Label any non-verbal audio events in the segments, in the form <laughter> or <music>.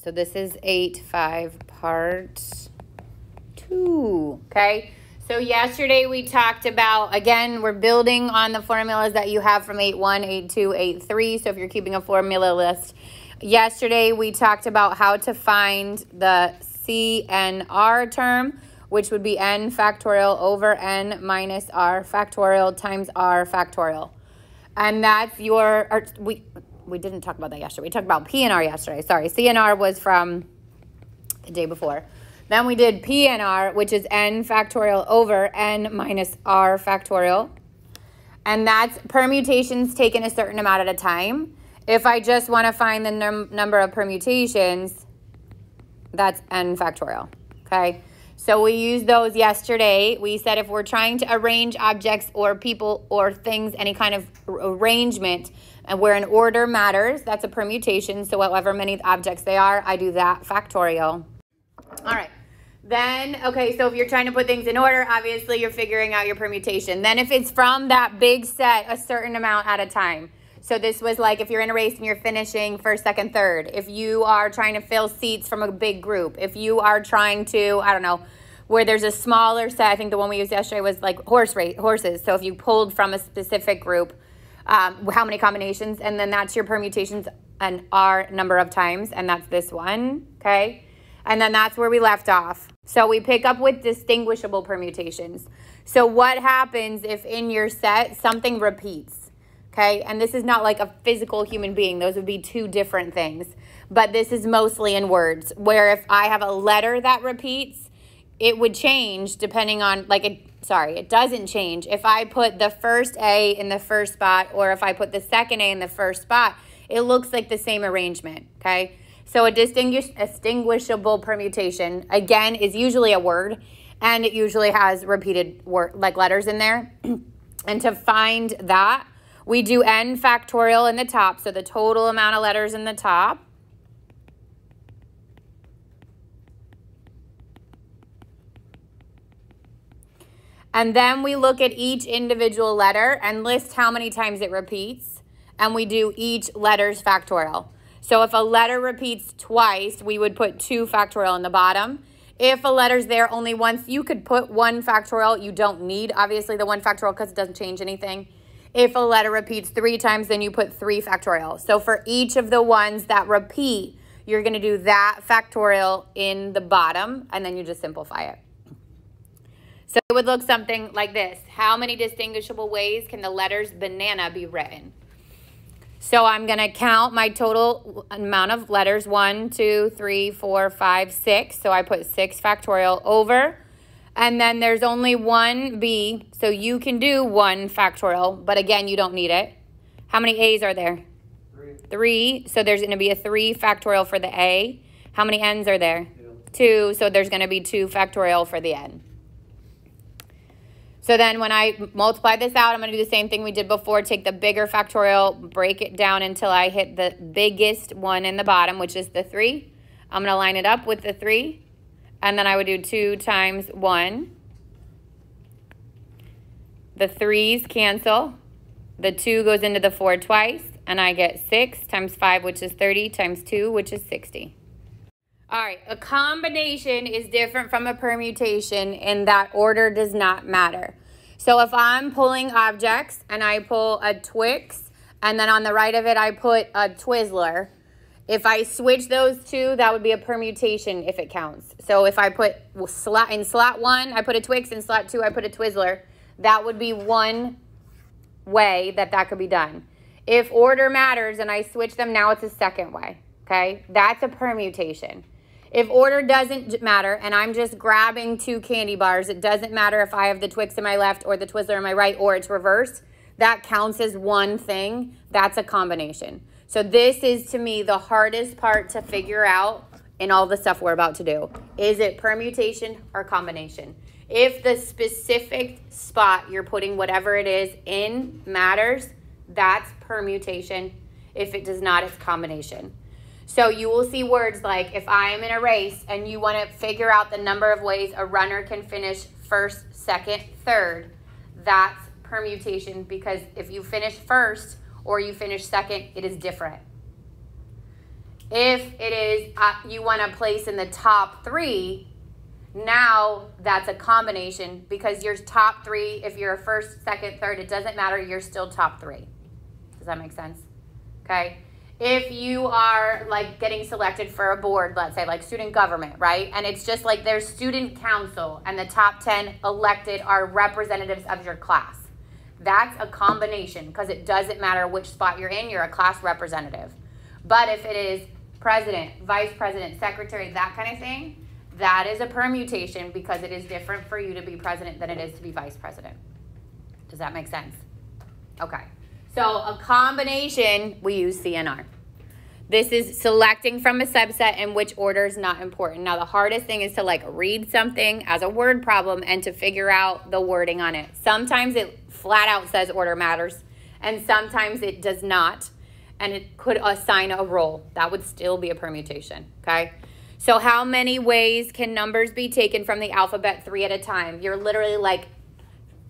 So this is 8, 5, part 2, okay? So yesterday we talked about, again, we're building on the formulas that you have from 8.1, 8.2, 8.3. So if you're keeping a formula list, yesterday we talked about how to find the CNR term, which would be n factorial over n minus r factorial times r factorial. And that's your, or we, we didn't talk about that yesterday. We talked about PNR yesterday. Sorry, CNR was from the day before. Then we did PNR, which is n factorial over n minus r factorial. And that's permutations taken a certain amount at a time. If I just want to find the num number of permutations, that's n factorial, okay? So we used those yesterday. We said if we're trying to arrange objects or people or things, any kind of arrangement, and where an order matters, that's a permutation. So however many objects they are, I do that factorial. All right. Then, okay, so if you're trying to put things in order, obviously you're figuring out your permutation. Then if it's from that big set, a certain amount at a time. So this was like if you're in a race and you're finishing first, second, third. If you are trying to fill seats from a big group. If you are trying to, I don't know, where there's a smaller set. I think the one we used yesterday was like horse race, horses. So if you pulled from a specific group, um, how many combinations, and then that's your permutations and R number of times, and that's this one, okay? And then that's where we left off. So we pick up with distinguishable permutations. So what happens if in your set something repeats? Okay, and this is not like a physical human being. Those would be two different things. But this is mostly in words, where if I have a letter that repeats, it would change depending on, like, it, sorry, it doesn't change. If I put the first A in the first spot or if I put the second A in the first spot, it looks like the same arrangement, okay? So a distinguish, distinguishable permutation, again, is usually a word, and it usually has repeated word, like letters in there. <clears throat> and to find that, we do n factorial in the top, so the total amount of letters in the top. And then we look at each individual letter and list how many times it repeats. And we do each letter's factorial. So if a letter repeats twice, we would put 2 factorial in the bottom. If a letter's there only once, you could put 1 factorial. You don't need, obviously, the 1 factorial because it doesn't change anything. If a letter repeats three times, then you put 3 factorial. So for each of the ones that repeat, you're to do that factorial in the bottom, and then you just simplify it. So it would look something like this. How many distinguishable ways can the letters banana be written? So I'm going to count my total amount of letters. One, two, three, four, five, six. So I put 6 factorial over. And then there's only one B. So you can do 1 factorial. But again, you don't need it. How many A's are there? Three. Three. So there's going to be a 3 factorial for the A. How many N's are there? Two. Two. So there's going to be 2 factorial for the N. So then when I multiply this out, I'm going to do the same thing we did before. Take the bigger factorial, break it down until I hit the biggest one in the bottom, which is the 3. I'm going to line it up with the 3. And then I would do 2 times 1. The 3's cancel. The 2 goes into the 4 twice. And I get 6 times 5, which is 30, times 2, which is 60. All right, a combination is different from a permutation in that order does not matter. So if I'm pulling objects and I pull a Twix and then on the right of it I put a Twizzler, if I switch those two, that would be a permutation if it counts. So if I put slot in slot one, I put a Twix, in slot two, I put a Twizzler, that would be one way that that could be done. If order matters and I switch them, now it's a second way, okay? That's a permutation. If order doesn't matter and I'm just grabbing two candy bars, it doesn't matter if I have the Twix in my left or the Twizzler in my right or it's reversed. That counts as one thing. That's a combination. So this is to me the hardest part to figure out in all the stuff we're about to do. Is it permutation or combination? If the specific spot you're putting whatever it is in matters, that's permutation. If it does not, it's combination. So you will see words like if I am in a race and you want to figure out the number of ways a runner can finish first, second, third, that's permutation because if you finish first or you finish second, it is different. If it is uh, you want to place in the top three, now that's a combination because your top three, if you're a first, second, third, it doesn't matter, you're still top three. Does that make sense? Okay. If you are like getting selected for a board, let's say like student government, right? And it's just like there's student council and the top 10 elected are representatives of your class. That's a combination because it doesn't matter which spot you're in, you're a class representative. But if it is president, vice president, secretary, that kind of thing, that is a permutation because it is different for you to be president than it is to be vice president. Does that make sense? Okay. So a combination, we use CNR. This is selecting from a subset and which order is not important. Now the hardest thing is to like read something as a word problem and to figure out the wording on it. Sometimes it flat out says order matters and sometimes it does not and it could assign a role. That would still be a permutation, okay? So how many ways can numbers be taken from the alphabet three at a time? You're literally like,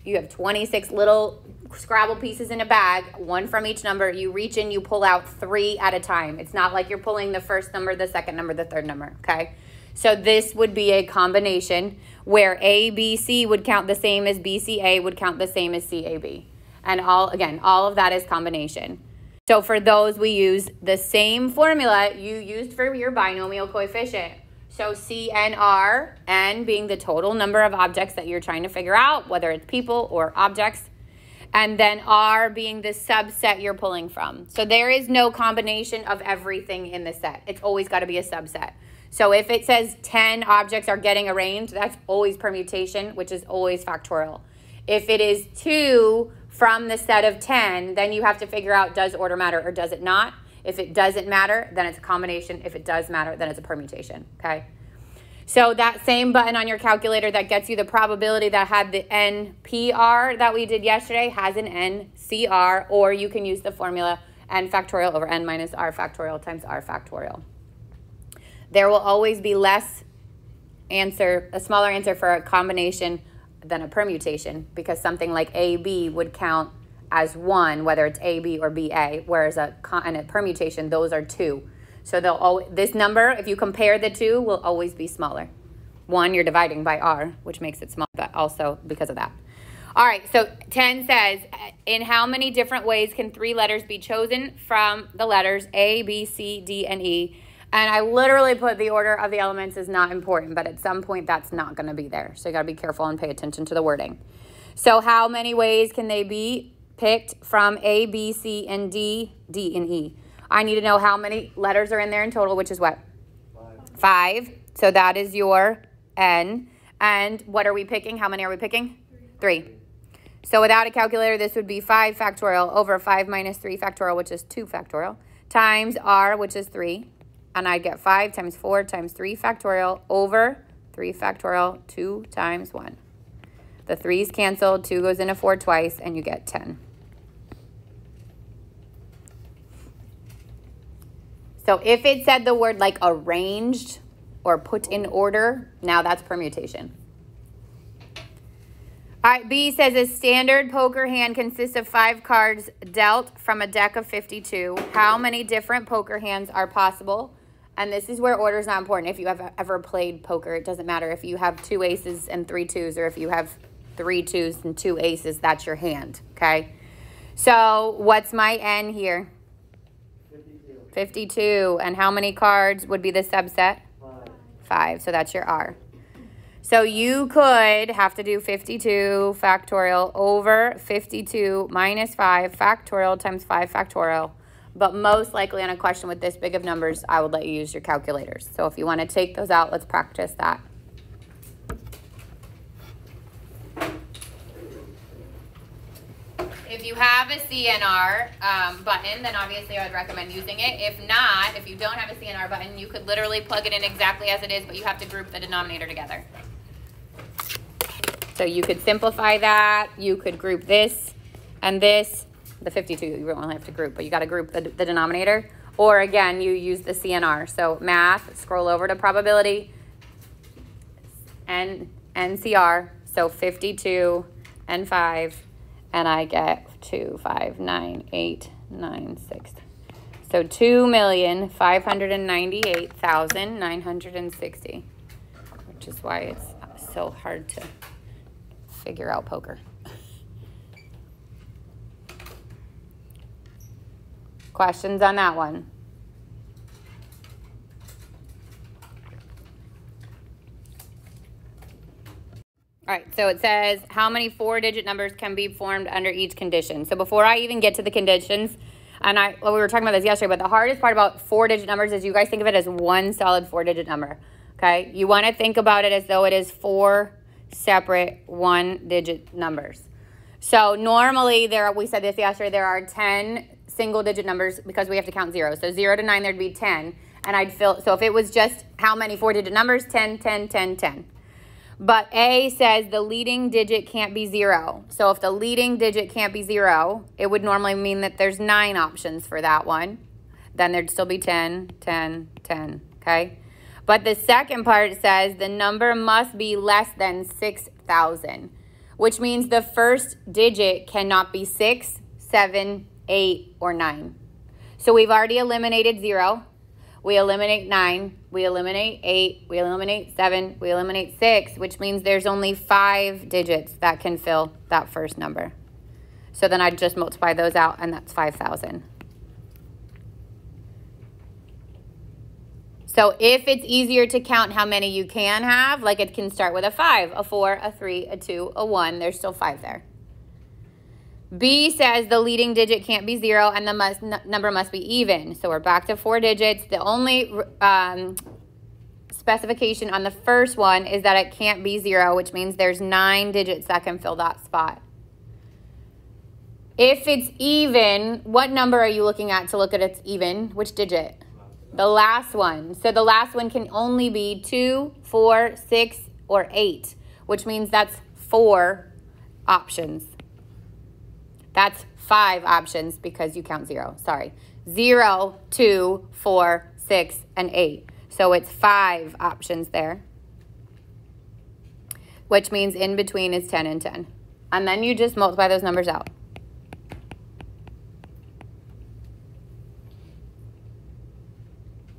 you have 26 little Scrabble pieces in a bag, one from each number. You reach in, you pull out three at a time. It's not like you're pulling the first number, the second number, the third number, okay? So this would be a combination where A, B, C would count the same as B, C, A would count the same as C, A, B. And all, again, all of that is combination. So for those, we use the same formula you used for your binomial coefficient. So CNR, N being the total number of objects that you're trying to figure out, whether it's people or objects, and then R being the subset you're pulling from. So there is no combination of everything in the set. It's always got to be a subset. So if it says 10 objects are getting arranged, that's always permutation, which is always factorial. If it is 2 from the set of 10, then you have to figure out does order matter or does it not. If it doesn't matter, then it's a combination. If it does matter, then it's a permutation, okay? So that same button on your calculator that gets you the probability that had the NPR that we did yesterday has an NCR, or you can use the formula n factorial over n minus r factorial times r factorial. There will always be less answer, a smaller answer for a combination than a permutation because something like AB would count as one, whether it's AB or BA, whereas a, and a permutation, those are two. So they'll always, this number, if you compare the two, will always be smaller. One, you're dividing by R, which makes it small, but also because of that. All right, so 10 says, uh, in how many different ways can three letters be chosen from the letters A, B, C, D, and E and I literally put the order of the elements is not important, but at some point that's not going to be there. So you got to be careful and pay attention to the wording. So how many ways can they be picked from A, B, C, and D, D, and E? I need to know how many letters are in there in total, which is what? Five. Five. So that is your N. And what are we picking? How many are we picking? Three. Three. So without a calculator, this would be 5 factorial over 5 minus 3 factorial, which is 2 factorial, times R, which is 3 and I'd get 5 times 4 times 3 factorial over 3 factorial 2 times 1. The 3's cancel, 2 goes into 4 twice, and you get 10. So if it said the word like arranged or put in order, now that's permutation. All right, B says a standard poker hand consists of five cards dealt from a deck of 52. How many different poker hands are possible? And this is where order is not important. If you have ever played poker, it doesn't matter if you have two aces and three twos, or if you have three twos and two aces, that's your hand, okay? So what's my N here? 52. 52. And how many cards would be the subset? Five. Five, so that's your R. So you could have to do 52 factorial over 52 minus 5 factorial times 5 factorial but most likely on a question with this big of numbers, I would let you use your calculators. So if you want to take those out, let's practice that. If you have a CNR um, button, then obviously I would recommend using it. If not, if you don't have a CNR button, you could literally plug it in exactly as it is, but you have to group the denominator together. So you could simplify that. You could group this and this the 52, you only have to group, but you got to group the, the denominator. Or again, you use the CNR. So math, scroll over to probability, and NCR. So 52 and 5, and I get 2, 5, 9, 8, 9, 6, So two million five hundred and ninety-eight thousand nine hundred and sixty, which is why it's so hard to figure out poker. Questions on that one? So it says how many four digit numbers can be formed under each condition. So before I even get to the conditions, and I well, we were talking about this yesterday, but the hardest part about four digit numbers is you guys think of it as one solid four digit number. Okay, you want to think about it as though it is four separate one digit numbers. So normally there, we said this yesterday, there are 10 single digit numbers because we have to count zero. So zero to nine, there'd be 10. And I'd fill, so if it was just how many four digit numbers, 10, 10, 10, 10. But A says the leading digit can't be zero. So if the leading digit can't be zero, it would normally mean that there's nine options for that one. Then there'd still be 10, 10, 10, okay? But the second part says the number must be less than 6,000, which means the first digit cannot be 6, 7, 8, or 9. So we've already eliminated 0. We eliminate 9. We eliminate 8. We eliminate 7. We eliminate 6, which means there's only 5 digits that can fill that first number. So then I'd just multiply those out, and that's 5,000. So if it's easier to count how many you can have, like it can start with a 5, a 4, a 3, a 2, a 1. There's still 5 there. B says the leading digit can't be zero and the must, number must be even. So we're back to four digits. The only um, specification on the first one is that it can't be zero, which means there's nine digits that can fill that spot. If it's even, what number are you looking at to look at it's even? Which digit? The last one. So the last one can only be two, four, six, or eight, which means that's four options. That's five options because you count zero. Sorry. Zero, two, four, six, and eight. So it's five options there, which means in between is 10 and 10. And then you just multiply those numbers out.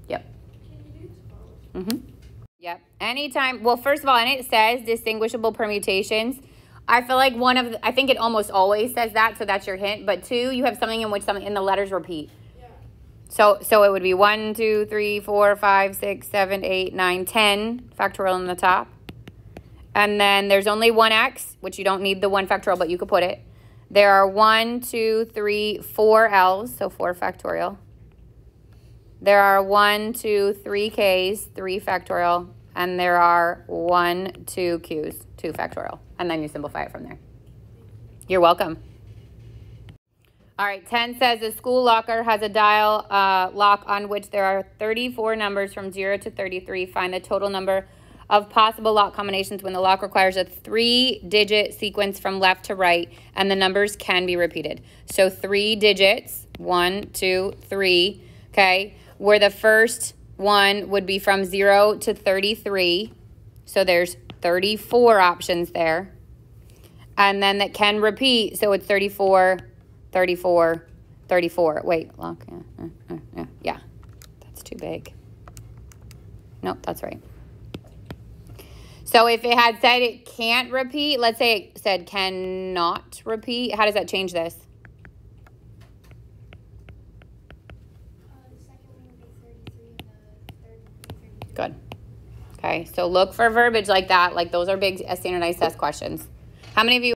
Yep. Mm-hmm. Yep. Anytime, well, first of all, and it says distinguishable permutations. I feel like one of the, I think it almost always says that, so that's your hint. But two, you have something in which something in the letters repeat. Yeah. So so it would be one, two, three, four, five, six, seven, eight, nine, ten factorial in the top. And then there's only one x, which you don't need the one factorial, but you could put it. There are one, two, three, four l's, so four factorial. There are one, two, three k's, three factorial, and there are one, two q's, two factorial. And then you simplify it from there. You're welcome. All right, 10 says a school locker has a dial uh, lock on which there are 34 numbers from 0 to 33. Find the total number of possible lock combinations when the lock requires a three-digit sequence from left to right, and the numbers can be repeated. So three digits, one, two, three, okay, where the first one would be from 0 to 33. So there's 34 options there. And then that can repeat. So it's 34, 34, 34. Wait, lock. Yeah, yeah, yeah, yeah. That's too big. Nope, that's right. So if it had said it can't repeat, let's say it said cannot repeat, how does that change this? Okay, so look for verbiage like that. Like those are big standardized test questions. How many of you